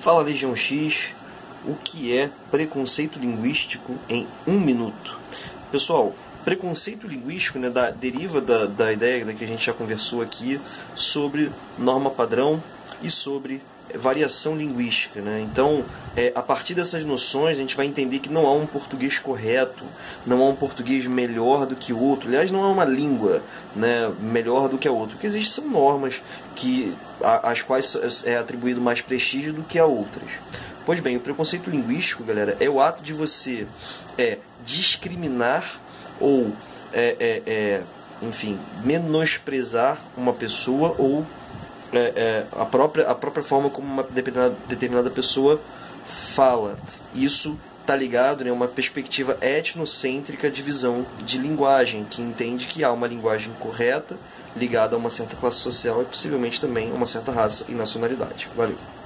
Fala Legião X, o que é preconceito linguístico em um minuto. Pessoal, preconceito linguístico né, da, deriva da, da ideia da que a gente já conversou aqui sobre norma padrão e sobre variação linguística. Né? Então, é, a partir dessas noções, a gente vai entender que não há um português correto, não há um português melhor do que outro. Aliás, não há uma língua né, melhor do que a outra. O que existe são normas que, às quais é atribuído mais prestígio do que a outras. Pois bem, o preconceito linguístico, galera, é o ato de você é, discriminar ou, é, é, é enfim, menosprezar uma pessoa ou é, é, a, própria, a própria forma como uma determinada, determinada pessoa fala. Isso está ligado a né, uma perspectiva etnocêntrica de visão de linguagem, que entende que há uma linguagem correta ligada a uma certa classe social e possivelmente também a uma certa raça e nacionalidade. Valeu!